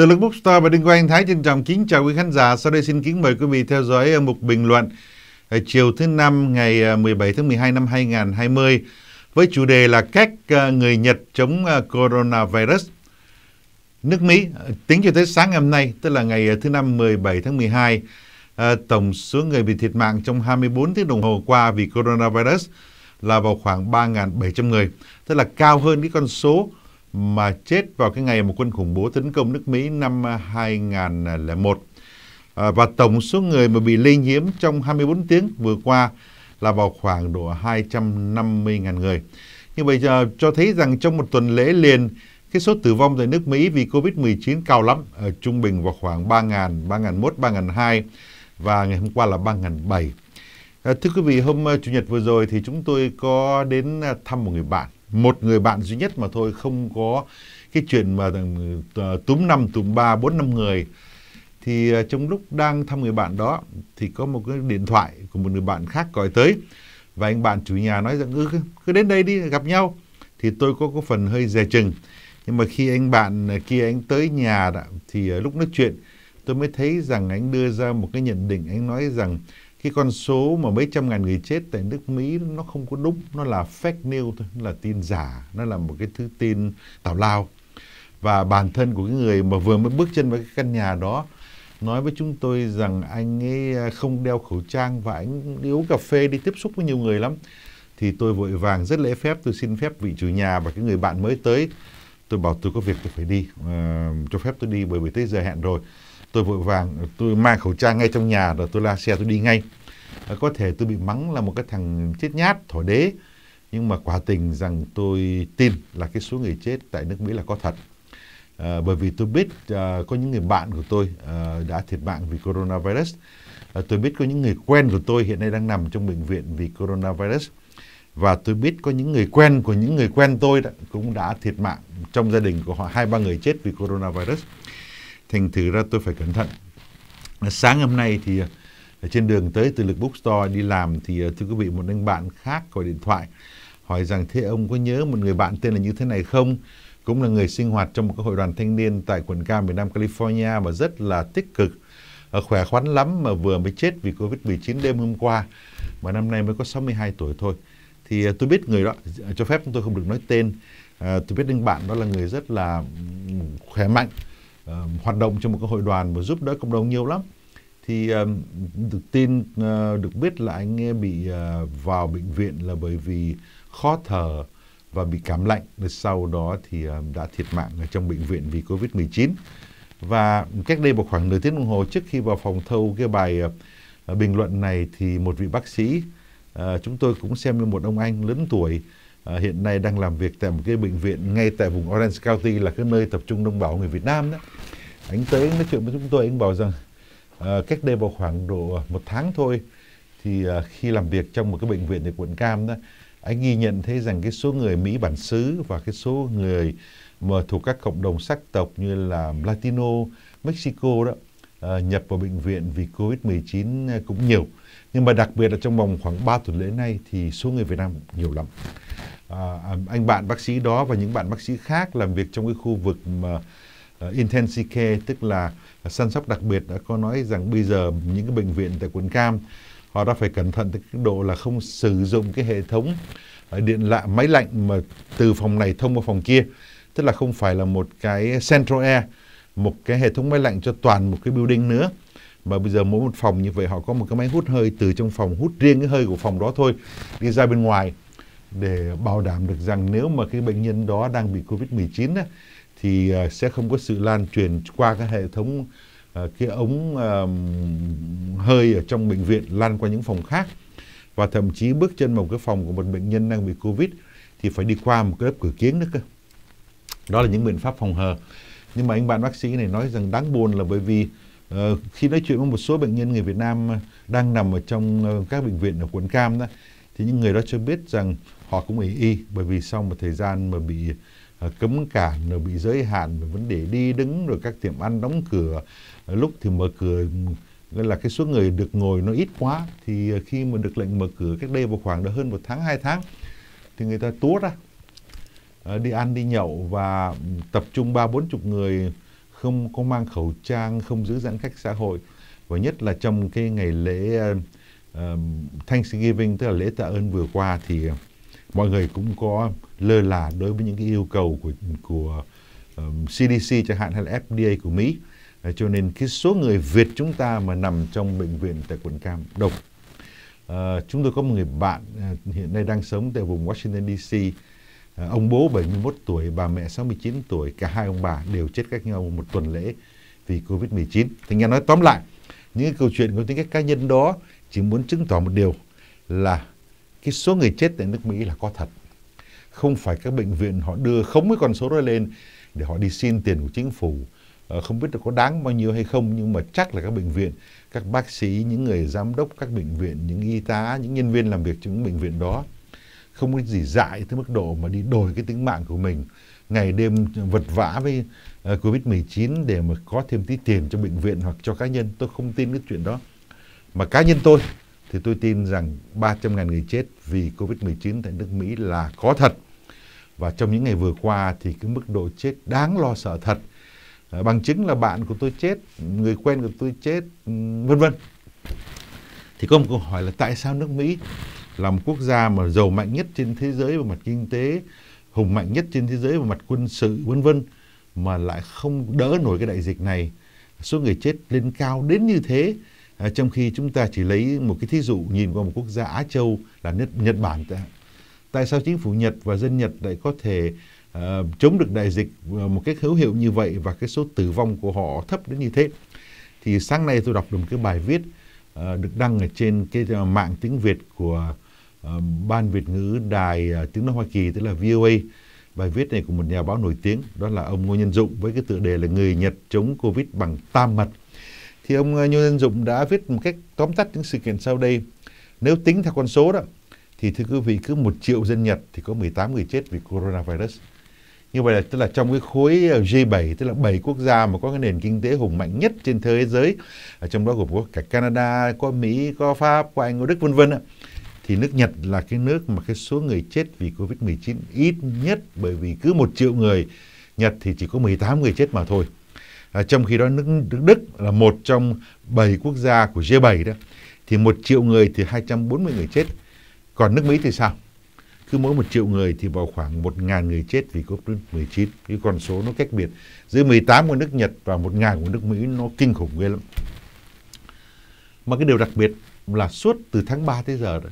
Từ lực Bookstore và Đinh Quang Thái trân trọng kính chào quý khán giả. Sau đây xin kính mời quý vị theo dõi một mục bình luận ờ, chiều thứ năm ngày ờ, 17 tháng 12 năm 2020 với chủ đề là cách người Nhật chống coronavirus. Nước Mỹ tính cho tới sáng ngày hôm nay, tức là ngày thứ năm 17 tháng 12, tổng số người bị thiệt mạng trong 24 tiếng đồng hồ qua vì coronavirus là vào khoảng 3.700 người, tức là cao hơn cái con số mà chết vào cái ngày mà quân khủng bố tấn công nước Mỹ năm 2001. À, và tổng số người mà bị lây nhiễm trong 24 tiếng vừa qua là vào khoảng độ 250.000 người. Như vậy giờ cho thấy rằng trong một tuần lễ liền, cái số tử vong tại nước Mỹ vì Covid-19 cao lắm, ở trung bình vào khoảng 3.000, 3.001, 3.002 và ngày hôm qua là 3.007. À, thưa quý vị, hôm à, Chủ nhật vừa rồi thì chúng tôi có đến à, thăm một người bạn một người bạn duy nhất mà thôi không có cái chuyện mà ờ, túm năm túm ba bốn năm người. Thì ờ, trong lúc đang thăm người bạn đó thì có một cái điện thoại của một người bạn khác gọi tới. Và anh bạn chủ nhà nói rằng ừ, cứ, cứ đến đây đi gặp nhau. Thì tôi có có phần hơi dè chừng. Nhưng mà khi anh bạn ờ, kia anh tới nhà đó, thì lúc nói chuyện tôi mới thấy rằng anh đưa ra một cái nhận định. Anh nói rằng cái con số mà mấy trăm ngàn người chết tại nước Mỹ nó không có đúng, nó là fake news thôi, nó là tin giả, nó là một cái thứ tin tào lao. Và bản thân của cái người mà vừa mới bước chân vào cái căn nhà đó nói với chúng tôi rằng anh ấy à, không đeo khẩu trang và anh đi uống cà phê đi tiếp xúc với nhiều người lắm. Thì tôi vội vàng rất lễ phép tôi xin phép vị chủ nhà và cái người bạn mới tới tôi bảo tôi có việc tôi phải đi uh, cho phép tôi đi bởi vì tới giờ hẹn rồi tôi vội vàng tôi mang khẩu trang ngay trong nhà rồi tôi la xe tôi đi ngay. À, có thể tôi bị mắng là một cái thằng chết nhát thổi đế. Nhưng mà quả tình rằng tôi tin là cái số người chết tại nước Mỹ là có thật. À, bởi vì tôi biết à, có những người bạn của tôi à, đã thiệt mạng vì coronavirus. À, tôi biết có những người quen của tôi hiện nay đang nằm trong bệnh viện vì coronavirus. Và tôi biết có những người quen của những người quen tôi đã, cũng đã thiệt mạng trong gia đình của họ hai ba người chết vì coronavirus thành thử ra tôi phải cẩn thận. Sáng hôm nay thì à, ở trên đường tới từ lực bookstore đi làm thì à, thưa quý vị một anh bạn khác gọi điện thoại hỏi rằng thế ông có nhớ một người bạn tên là như thế này không? Cũng là người sinh hoạt trong một cái hội đoàn thanh niên tại quận Cam miền Nam California và rất là tích cực. Ờ, khỏe khoắn lắm mà vừa mới chết vì Covid-19 đêm hôm qua mà năm nay mới có 62 tuổi thôi. Thì à, tôi biết người đó cho phép tôi không được nói tên. À, tôi biết anh bạn đó là người rất là ừ, khỏe mạnh uh, hoạt động trong một cái hội đoàn và giúp đỡ cộng đồng nhiều lắm. Thì uh, được tin uh, được biết là anh ấy bị uh, vào bệnh viện là bởi vì khó thở và bị cảm lạnh. Sau đó thì uh, đã thiệt mạng ở trong bệnh viện vì Covid-19 và cách đây một khoảng nửa tiếng đồng hồ trước khi vào phòng thâu cái bài uh, bình luận này thì một vị bác sĩ uh, chúng tôi cũng xem như một ông anh lớn tuổi à, hiện nay đang làm việc tại một cái bệnh viện ngay tại vùng Orange County là cái nơi tập trung đông đảo người Việt Nam đó. Anh tới nói chuyện với chúng tôi, anh bảo rằng à, cách đây vào khoảng độ một tháng thôi thì à, khi làm việc trong một cái bệnh viện ở quận Cam đó, anh ghi nhận thấy rằng cái số người Mỹ bản xứ và cái số người mà thuộc các cộng đồng sắc tộc như là Latino, Mexico đó à, nhập vào bệnh viện vì Covid-19 cũng nhiều. Nhưng mà đặc biệt là trong vòng khoảng 3 tuần lễ nay thì số người Việt Nam nhiều lắm. À, à, anh bạn bác sĩ đó và những bạn bác sĩ khác làm việc trong cái khu vực mà uh, intensive care tức là săn sóc đặc biệt đã có nói rằng bây giờ những cái bệnh viện tại quận Cam họ đã phải cẩn thận tới cái độ là không sử dụng cái hệ thống à, điện lạ máy lạnh mà từ phòng này thông qua phòng kia. Tức là không phải là một cái central air một cái hệ thống máy lạnh cho toàn một cái building nữa. Mà bây giờ mỗi một phòng như vậy họ có một cái máy hút hơi từ trong phòng hút riêng cái hơi của phòng đó thôi đi ra bên ngoài để bảo đảm được rằng nếu mà cái bệnh nhân đó đang bị Covid-19 á, thì ờ, sẽ không có sự lan truyền qua cái hệ thống ờ, cái ống hơi ở trong bệnh viện lan qua những phòng khác và thậm chí bước chân vào cái phòng của một bệnh nhân đang bị Covid thì phải đi qua một cái lớp cửa kiếng nữa cơ. Đó là những biện pháp phòng hờ. Nhưng mà anh bạn bác sĩ này nói rằng đáng buồn là bởi vì uh, khi nói chuyện với một số bệnh nhân người Việt Nam đang nằm ở trong các bệnh viện ở quận Cam đó thì những người đó cho biết rằng họ cũng ý y bởi vì sau một thời gian mà bị uh, cấm cản rồi bị giới hạn về vấn đề đi đứng rồi các tiệm ăn đóng cửa ờ, lúc thì mở cửa nên là cái số người được ngồi nó ít quá. Thì ờ, khi mà được lệnh mở cửa cách đây vào khoảng đã hơn một tháng hai tháng thì người ta túa ra đi ăn đi nhậu và tập trung ba bốn chục người không có mang khẩu trang, không giữ giãn cách xã hội. Và nhất là trong cái ngày lễ uh, Thanksgiving tức là lễ tạ ơn vừa qua thì mọi người cũng có lơ là đối với những cái yêu cầu của của um, CDC chẳng hạn hay là FDA của Mỹ. à, cho nên cái số người Việt chúng ta mà nằm trong bệnh viện tại quận Cam đông. à, chúng tôi có một người bạn à, hiện nay đang sống tại vùng Washington DC. à, ờ, ông bố 71 tuổi, bà mẹ 69 tuổi, cả hai ông bà đều chết cách nhau một tuần lễ vì Covid-19. Thì nghe nói tóm lại, những cái câu chuyện của tính cách cá nhân đó chỉ muốn chứng tỏ một điều là cái số người chết tại nước Mỹ là có thật. Không phải các bệnh viện họ đưa khống cái con số đó lên để họ đi xin tiền của chính phủ. Ờ, không biết là có đáng bao nhiêu hay không nhưng mà chắc là các bệnh viện, các bác sĩ, những người giám đốc các bệnh viện, những y tá, những nhân viên làm việc trong những bệnh viện đó không có gì dại tới mức độ mà đi đổi cái tính mạng của mình ngày đêm vật vã với ờ, uh, Covid-19 để mà có thêm tí tiền cho bệnh viện hoặc cho cá nhân. Tôi không tin cái chuyện đó. Mà cá nhân tôi thì tôi tin rằng 300.000 người chết vì Covid-19 tại nước Mỹ là có thật. Và trong những ngày vừa qua thì cái mức độ chết đáng lo sợ thật. À, bằng chứng là bạn của tôi chết, người quen của tôi chết, vân vân. Thì có một câu hỏi là tại sao nước Mỹ là một quốc gia mà giàu mạnh nhất trên thế giới về mặt kinh tế, hùng mạnh nhất trên thế giới về mặt quân sự, vân vân mà lại không đỡ nổi cái đại dịch này. Số người chết lên cao đến như thế À, trong khi chúng ta chỉ lấy một cái thí dụ nhìn qua một quốc gia Á Châu là Nhật, Nhật Bản. Tại sao chính phủ Nhật và dân Nhật lại có thể uh, chống được đại dịch ờ, một cách hữu hiệu như vậy và cái số tử vong của họ thấp đến như thế? Thì sáng nay tôi đọc được một cái bài viết uh, được đăng ở trên cái mạng tiếng Việt của uh, Ban Việt ngữ Đài uh, tiếng nói Hoa Kỳ tức là VOA. Bài viết này của một nhà báo nổi tiếng đó là ông Ngô Nhân Dụng với cái tựa đề là Người Nhật chống Covid bằng tam mật thì ông ờ, Dân Dụng đã viết một cách tóm tắt những sự kiện sau đây. Nếu tính theo con số đó, thì thưa quý vị cứ một triệu dân Nhật thì có 18 người chết vì coronavirus. Như vậy là tức là trong cái khối ờ, G7 tức là 7 quốc gia mà có cái nền kinh tế hùng mạnh nhất trên thế giới, ở trong đó gồm có cả Canada, có Mỹ, có Pháp, có Anh, có Đức vân vân thì nước Nhật là cái nước mà cái số người chết vì Covid-19 ít nhất bởi vì cứ một triệu người Nhật thì chỉ có 18 người chết mà thôi. À, trong khi đó nước, nước Đức là một trong 7 quốc gia của G7 đó thì một triệu người thì 240 người chết. Còn nước Mỹ thì sao? Cứ mỗi một triệu người thì vào khoảng 1.000 người chết vì Covid-19. Cái con số nó cách biệt. Giữa 18 của nước Nhật và 1.000 của nước Mỹ nó kinh khủng ghê lắm. Mà cái điều đặc biệt là suốt từ tháng 3 tới giờ đó,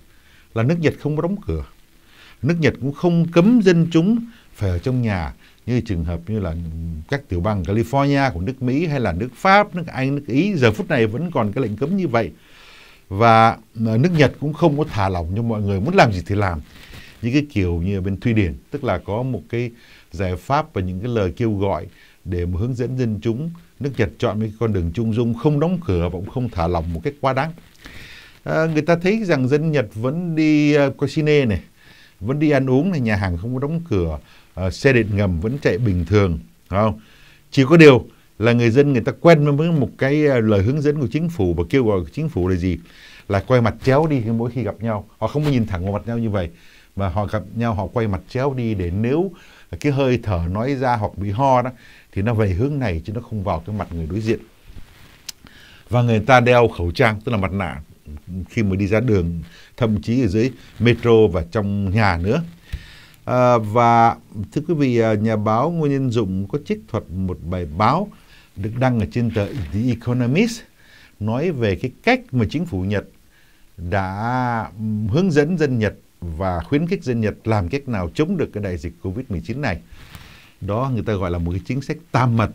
là nước Nhật không có đóng cửa. Nước Nhật cũng không cấm dân chúng phải ở trong nhà như trường hợp như là các tiểu bang California của nước Mỹ hay là nước Pháp, nước Anh, nước Ý giờ phút này vẫn còn cái lệnh cấm như vậy. Và ờ, nước Nhật cũng không có thả lỏng cho mọi người muốn làm gì thì làm. Như cái kiểu như ở bên Thụy Điển, tức là có một cái giải pháp và những cái lời kêu gọi để mà hướng dẫn dân chúng nước Nhật chọn một cái con đường trung dung không đóng cửa và cũng không thả lỏng một cách quá đáng. À, người ta thấy rằng dân Nhật vẫn đi ờ, uh, casino này, vẫn đi ăn uống này, nhà hàng không có đóng cửa, uh, xe điện ngầm vẫn chạy bình thường không? Chỉ có điều là người dân người ta quen với một cái ờ, lời hướng dẫn của chính phủ và kêu gọi của chính phủ là gì? Là quay mặt chéo đi mỗi khi gặp nhau. Họ không có nhìn thẳng vào mặt nhau như vậy mà họ gặp nhau họ quay mặt chéo đi để nếu cái hơi thở nói ra hoặc bị ho đó thì nó về hướng này chứ nó không vào cái mặt người đối diện. Và người ta đeo khẩu trang tức là mặt nạ khi mà đi ra đường thậm chí ở dưới metro và trong nhà nữa À, và thưa quý vị, à, nhà báo Ngô Nhân Dụng có trích thuật một bài báo được đăng ở trên tờ The Economist nói về cái cách mà chính phủ Nhật đã hướng dẫn dân Nhật và khuyến khích dân Nhật làm cách nào chống được cái đại dịch Covid-19 này. Đó người ta gọi là một cái chính sách tam mật.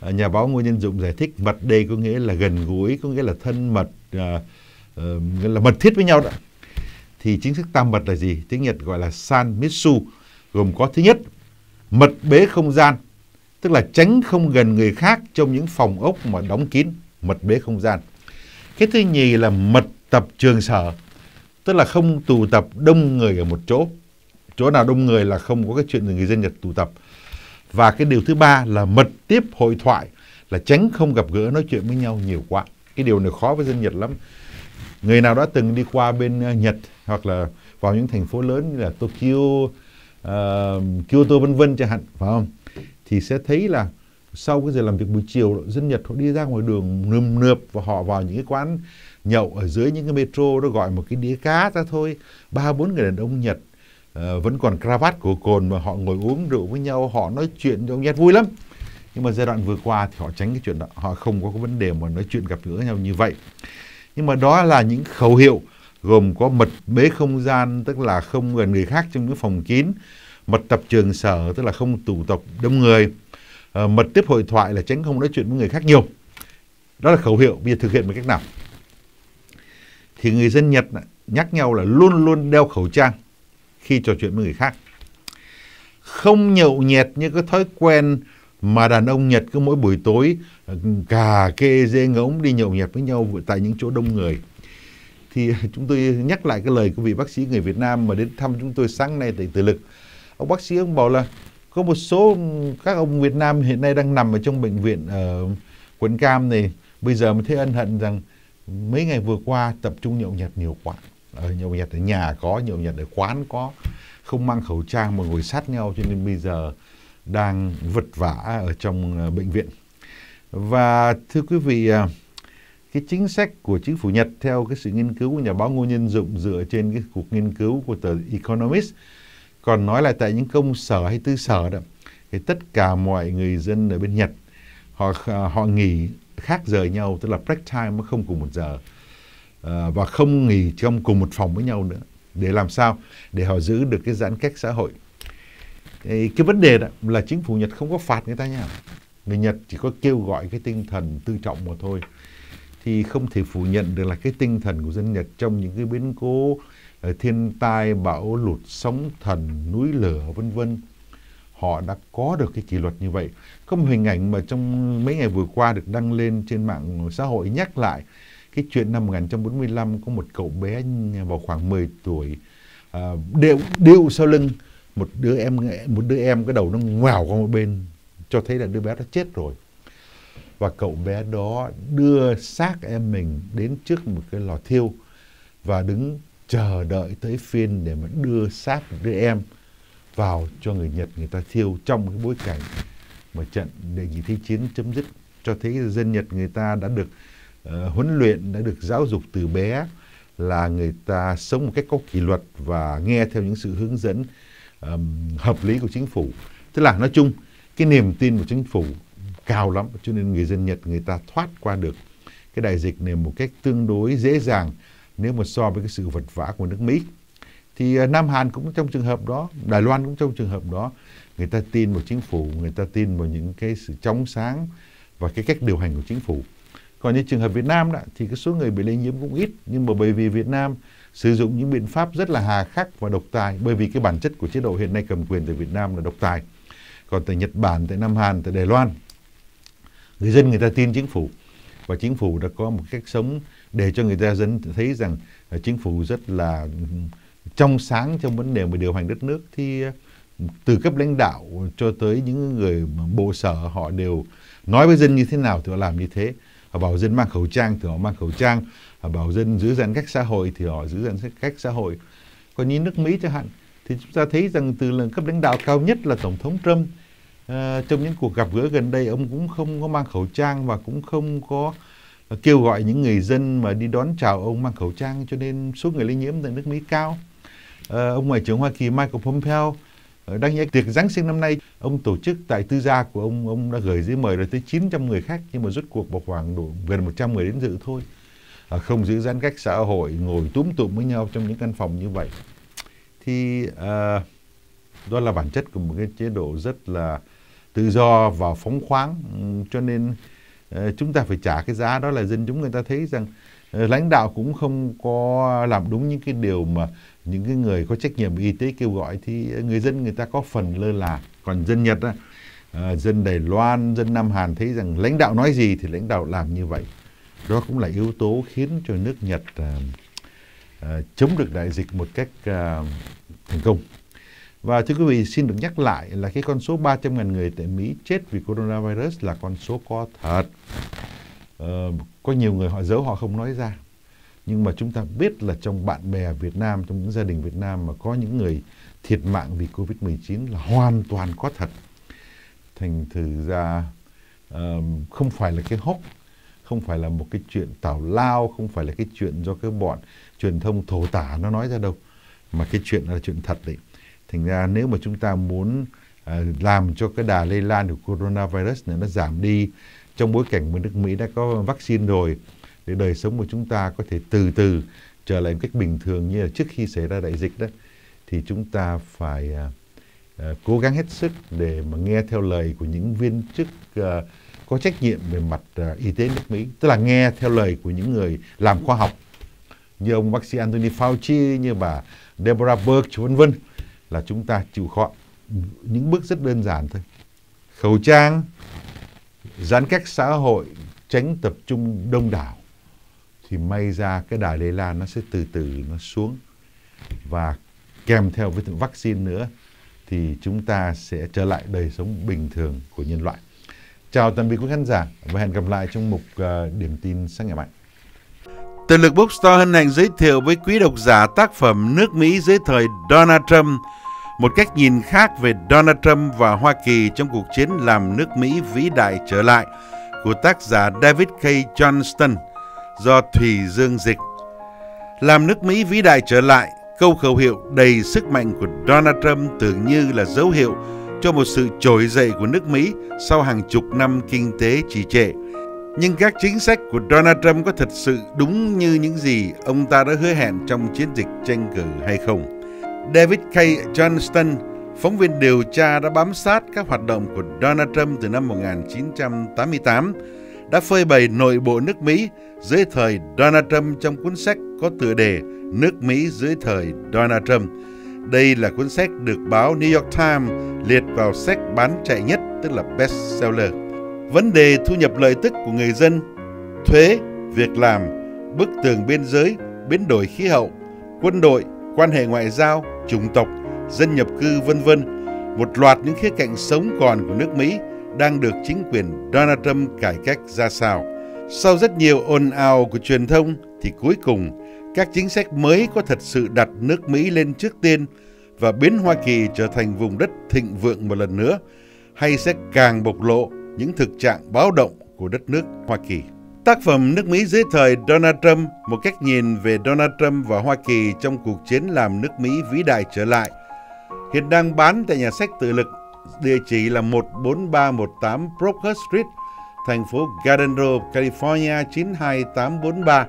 À, nhà báo Ngô Nhân Dụng giải thích mật đây có nghĩa là gần gũi, có nghĩa là thân mật, à, uh, là mật thiết với nhau đó thì chính sách tam mật là gì? Tiếng Nhật gọi là san mitsu, gồm có thứ nhất, mật bế không gian, tức là tránh không gần người khác trong những phòng ốc mà đóng kín, mật bế không gian. Cái thứ nhì là mật tập trường sở, tức là không tụ tập đông người ở một chỗ. Chỗ nào đông người là không có cái chuyện người dân Nhật tụ tập. Và cái điều thứ ba là mật tiếp hội thoại, là tránh không gặp gỡ nói chuyện với nhau nhiều quá. Cái điều này khó với dân Nhật lắm. Người nào đã từng đi qua bên ờ, Nhật hoặc là vào những thành phố lớn như là Tokyo, uh, Kyoto vân vân chẳng hạn, phải không? Thì sẽ thấy là sau cái giờ làm việc buổi chiều dân Nhật họ đi ra ngoài đường nườm nượp và họ vào những cái quán nhậu ở dưới những cái metro đó gọi một cái đĩa cá ra thôi. Ba bốn người đàn ông Nhật uh, vẫn còn cravat của cồn mà họ ngồi uống rượu với nhau họ nói chuyện trong Nhật vui lắm. Nhưng mà giai đoạn vừa qua thì họ tránh cái chuyện đó họ không có cái vấn đề mà nói chuyện gặp gỡ nhau như vậy nhưng mà đó là những khẩu hiệu gồm có mật bế không gian, tức là không gần người khác trong những phòng kín, mật tập trường sở, tức là không tụ tập đông người. Ờ, mật tiếp hội thoại là tránh không nói chuyện với người khác nhiều. Đó là khẩu hiệu, bây giờ thực hiện bằng cách nào? Thì người dân Nhật nhắc nhau là luôn luôn đeo khẩu trang khi trò chuyện với người khác. Không nhậu nhẹt như cái thói quen mà đàn ông Nhật cứ mỗi buổi tối cà kê, dê ngỗng, đi nhậu nhẹt với nhau tại những chỗ đông người. Thì chúng tôi nhắc lại cái lời của vị bác sĩ người Việt Nam mà đến thăm chúng tôi sáng nay tại Từ Lực. Ông bác sĩ ông bảo là có một số các ông Việt Nam hiện nay đang nằm ở trong bệnh viện ở quận Cam này. Bây giờ mới thấy ân hận rằng mấy ngày vừa qua tập trung nhậu nhẹt nhiều quá. Ở nhậu nhẹt ở nhà có, nhậu nhẹt ở quán có. Không mang khẩu trang mà ngồi sát nhau cho nên bây giờ đang vật vã ở trong ờ, bệnh viện và thưa quý vị à, cái chính sách của chính phủ Nhật theo cái sự nghiên cứu của nhà báo Ngô Nhân Dụng dựa trên cái cuộc nghiên cứu của tờ Economist còn nói là tại những công sở hay tư sở đó thì tất cả mọi người dân ở bên Nhật họ à, họ nghỉ khác giờ nhau tức là break time nó không cùng một giờ. À, và không nghỉ trong cùng một phòng với nhau nữa. Để làm sao? Để họ giữ được cái giãn cách xã hội. Cái vấn đề đó là chính phủ Nhật không có phạt người ta nha người Nhật chỉ có kêu gọi cái tinh thần tự trọng mà thôi. Thì không thể phủ nhận được là cái tinh thần của dân Nhật trong những cái biến cố ờ, thiên tai bão lụt sóng thần núi lửa vân vân. Họ đã có được cái kỷ luật như vậy. Có một hình ảnh mà trong mấy ngày vừa qua được đăng lên trên mạng xã hội nhắc lại cái chuyện năm 1945 có một cậu bé vào khoảng 10 tuổi uh, đeo, sau lưng một đứa em một đứa em cái đầu nó ngoào qua một bên cho thấy là đứa bé đã chết rồi. Và cậu bé đó đưa xác em mình đến trước một cái lò thiêu và đứng chờ đợi tới phiên để mà đưa xác đứa em vào cho người Nhật người ta thiêu trong cái bối cảnh mà trận đề nghị thế chiến chấm dứt cho thấy dân Nhật người ta đã được uh, huấn luyện đã được giáo dục từ bé là người ta sống một cách có kỷ luật và nghe theo những sự hướng dẫn um, hợp lý của chính phủ. Tức là nói chung cái niềm tin của chính phủ cao lắm cho nên người dân Nhật người ta thoát qua được cái đại dịch này một cách tương đối dễ dàng nếu mà so với cái sự vật vã của nước Mỹ. Thì à, Nam Hàn cũng trong trường hợp đó Đài Loan cũng trong trường hợp đó người ta tin vào chính phủ người ta tin vào những cái sự chống sáng và cái cách điều hành của chính phủ. Còn như trường hợp Việt Nam đó, thì cái số người bị lây nhiễm cũng ít nhưng mà bởi vì Việt Nam sử dụng những biện pháp rất là hà khắc và độc tài bởi vì cái bản chất của chế độ hiện nay cầm quyền tại Việt Nam là độc tài còn tại Nhật Bản tại Nam Hàn tại Đài Loan. Người dân người ta tin chính phủ. Và chính phủ đã có một cách sống để cho người ta dân thấy rằng chính phủ rất là trong sáng trong vấn đề mà điều hành đất nước. Thì ờ, từ cấp lãnh đạo cho tới những người bộ sở, họ đều nói với dân như thế nào thì họ làm như thế. Họ bảo dân mang khẩu trang thì họ mang khẩu trang. Họ bảo dân giữ giãn cách xã hội thì họ giữ giãn cách xã hội. Còn như nước Mỹ chẳng hạn thì chúng ta thấy rằng từ lần cấp lãnh đạo cao nhất là tổng thống Trump uh, trong những cuộc gặp gỡ gần đây ông cũng không có mang khẩu trang và cũng không có kêu gọi những người dân mà đi đón chào ông mang khẩu trang cho nên số người lây nhiễm tại nước Mỹ cao. Uh, ông ngoại trưởng Hoa Kỳ Michael Pompeo ờ, đang đáng tiệc Giáng sinh năm nay ông tổ chức tại tư gia của ông ông đã gửi giấy mời là tới 900 người khác nhưng mà rút cuộc vào khoảng độ gần 100 người đến dự thôi à, không giữ giãn cách xã hội ngồi túm tụm với nhau trong những căn phòng như vậy thì à, đó là bản chất của một cái chế độ rất là tự do và phóng khoáng. Ừ, cho nên à, chúng ta phải trả cái giá đó là dân chúng người ta thấy rằng à, lãnh đạo cũng không có làm đúng những cái điều mà những cái người có trách nhiệm y tế kêu gọi. Thì người dân người ta có phần lơ là. Còn dân Nhật á, à, dân Đài Loan dân Nam Hàn thấy rằng lãnh đạo nói gì thì lãnh đạo làm như vậy. Đó cũng là yếu tố khiến cho nước Nhật à, Ờ, chống được đại dịch một cách uh, thành công và thưa quý vị xin được nhắc lại là cái con số 300.000 người tại Mỹ chết vì coronavirus là con số có thật. Uh, có nhiều người họ giấu họ không nói ra nhưng mà chúng ta biết là trong bạn bè Việt Nam, trong những gia đình Việt Nam mà có những người thiệt mạng vì Covid-19 là hoàn toàn có thật. Thành thử ra uh, không phải là cái hốc không phải là một cái chuyện tào lao không phải là cái chuyện do cái bọn truyền thông thổ tả nó nói ra đâu. Mà cái chuyện là chuyện thật đấy. Thành ra nếu mà chúng ta muốn à, làm cho cái đà lây lan của coronavirus này nó giảm đi trong bối cảnh mà nước Mỹ đã có vaccine rồi để đời sống của chúng ta có thể từ từ trở lại một cách bình thường như là trước khi xảy ra đại dịch đó thì chúng ta phải uh, cố gắng hết sức để mà nghe theo lời của những viên chức uh, có trách nhiệm về mặt uh, y tế nước Mỹ, tức là nghe theo lời của những người làm khoa học như ông bác sĩ Anthony Fauci, như bà Deborah Birx, vân vân là chúng ta chịu khó những bước rất đơn giản thôi. Khẩu trang, giãn cách xã hội, tránh tập trung đông đảo thì may ra cái đà lây lan nó sẽ từ từ nó xuống và kèm theo với vaccine nữa thì chúng ta sẽ trở lại đời sống bình thường của nhân loại. Chào tạm biệt quý khán giả và hẹn gặp lại trong mục uh, điểm tin sáng ngày mai. Từ lực Bookstore hân hạnh giới thiệu với quý độc giả tác phẩm nước Mỹ dưới thời Donald Trump, một cách nhìn khác về Donald Trump và Hoa Kỳ trong cuộc chiến làm nước Mỹ vĩ đại trở lại của tác giả David K. Johnston do Thùy Dương Dịch. Làm nước Mỹ vĩ đại trở lại, câu khẩu hiệu đầy sức mạnh của Donald Trump tưởng như là dấu hiệu cho một sự trỗi dậy của nước Mỹ sau hàng chục năm kinh tế trì trệ. Nhưng các chính sách của Donald Trump có thật sự đúng như những gì ông ta đã hứa hẹn trong chiến dịch tranh cử hay không? David K. Johnston, phóng viên điều tra đã bám sát các hoạt động của Donald Trump từ năm 1988, đã phơi bày nội bộ nước Mỹ dưới thời Donald Trump trong cuốn sách có tựa đề Nước Mỹ dưới thời Donald Trump. Đây là cuốn sách được báo New York Times liệt vào sách bán chạy nhất, tức là bestseller. Vấn đề thu nhập lợi tức của người dân, thuế, việc làm, bức tường biên giới, biến đổi khí hậu, quân đội, quan hệ ngoại giao, chủng tộc, dân nhập cư vân vân, một loạt những khía cạnh sống còn của nước Mỹ đang được chính quyền Donald Trump cải cách ra sao. Sau rất nhiều ồn ào của truyền thông thì cuối cùng các chính sách mới có thật sự đặt nước Mỹ lên trước tiên và biến Hoa Kỳ trở thành vùng đất thịnh vượng một lần nữa hay sẽ càng bộc lộ những thực trạng báo động của đất nước Hoa Kỳ. Tác phẩm Nước Mỹ dưới thời Donald Trump, một cách nhìn về Donald Trump và Hoa Kỳ trong cuộc chiến làm nước Mỹ vĩ đại trở lại, hiện đang bán tại nhà sách tự lực, địa chỉ là 14318 Broker Street, thành phố Garden Grove, California 92843.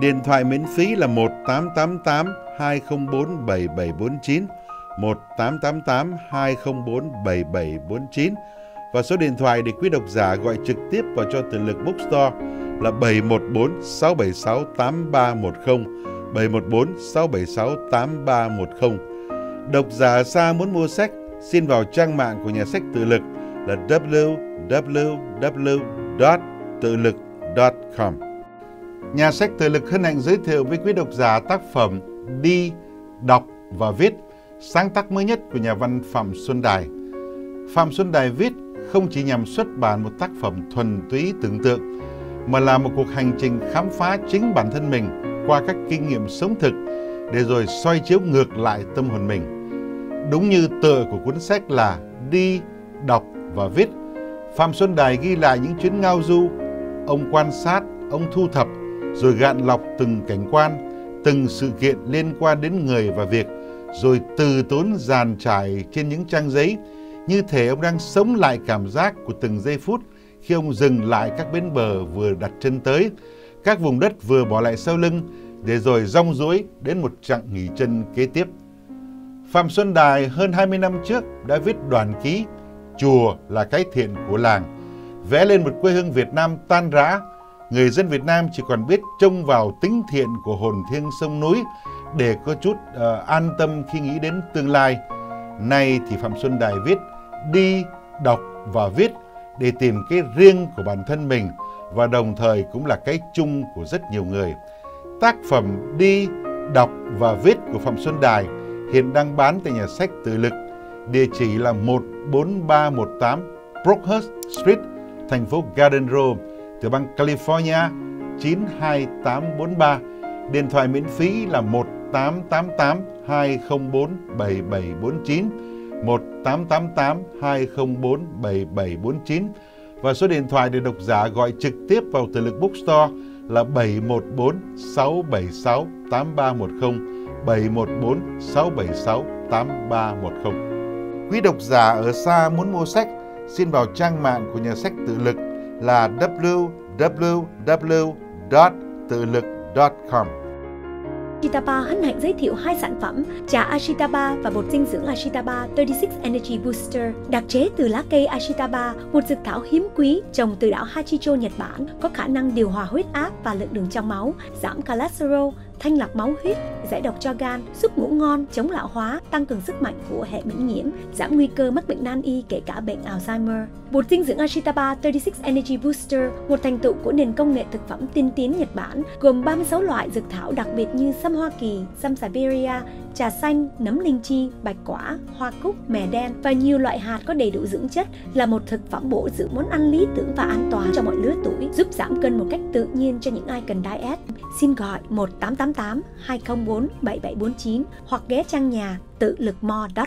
Điện thoại miễn phí là 1888 204 7749 1888 204 7749 và số điện thoại để quý độc giả gọi trực tiếp vào cho tự lực bookstore là 714 676 8310 714 676 8310 Độc giả xa muốn mua sách xin vào trang mạng của nhà sách tự lực là www.tự lực.com Nhà sách tự lực hân hạnh giới thiệu với quý độc giả tác phẩm Đi, Đọc và Viết sáng tác mới nhất của nhà văn Phạm Xuân Đài. Phạm Xuân Đài viết không chỉ nhằm xuất bản một tác phẩm thuần túy tưởng tượng, mà là một cuộc hành trình khám phá chính bản thân mình qua các kinh nghiệm sống thực để rồi soi chiếu ngược lại tâm hồn mình. Đúng như tựa của cuốn sách là Đi, Đọc và Viết, Phạm Xuân Đài ghi lại những chuyến ngao du, ông quan sát, ông thu thập, rồi gạn lọc từng cảnh quan, từng sự kiện liên quan đến người và việc, rồi từ tốn dàn trải trên những trang giấy, như thể ông đang sống lại cảm giác của từng giây phút khi ông dừng lại các bến bờ vừa đặt chân tới, các vùng đất vừa bỏ lại sau lưng, để rồi rong ruổi đến một chặng nghỉ chân kế tiếp. Phạm Xuân Đài hơn 20 năm trước đã viết đoàn ký Chùa là cái thiện của làng, vẽ lên một quê hương Việt Nam tan rã. Người dân Việt Nam chỉ còn biết trông vào tính thiện của hồn thiêng sông núi để có chút uh, an tâm khi nghĩ đến tương lai. Nay thì Phạm Xuân Đài viết đi, đọc và viết để tìm cái riêng của bản thân mình và đồng thời cũng là cái chung của rất nhiều người. Tác phẩm Đi, Đọc và Viết của Phạm Xuân Đài hiện đang bán tại nhà sách Tự Lực, địa chỉ là 14318 Brookhurst Street, thành phố Garden Grove, tiểu bang California 92843. Điện thoại miễn phí là 1888 204 7749 1888 204 7749 và số điện thoại để độc giả gọi trực tiếp vào từ lực bookstore là 714 676 8310 714 676 8310. Quý độc giả ở xa muốn mua sách, xin vào trang mạng của nhà sách tự lực là www.tự lực.com. Ashitaba hân hạnh giới thiệu hai sản phẩm trà Ashitaba và bột dinh dưỡng Ashitaba 36 Energy Booster đặc chế từ lá cây Ashitaba, một dược thảo hiếm quý trồng từ đảo Hachicho, Nhật Bản, có khả năng điều hòa huyết áp và lượng đường trong máu, giảm cholesterol, thanh lọc máu huyết, giải độc cho gan, giúp ngủ ngon, chống lão hóa, tăng cường sức mạnh của hệ miễn nhiễm, giảm nguy cơ mắc bệnh nan y kể cả bệnh Alzheimer. Bột dinh dưỡng Ashitaba 36 Energy Booster, một thành tựu của nền công nghệ thực phẩm tiên tiến Nhật Bản, gồm 36 loại dược thảo đặc biệt như sâm Hoa Kỳ, sâm Siberia, trà xanh, nấm linh chi, bạch quả, hoa cúc, mè đen và nhiều loại hạt có đầy đủ dưỡng chất là một thực phẩm bổ dưỡng món ăn lý tưởng và an toàn cho mọi lứa tuổi, giúp giảm cân một cách tự nhiên cho những ai cần diet. Xin gọi 1888 204 7749 hoặc ghé trang nhà tự lực mo.com.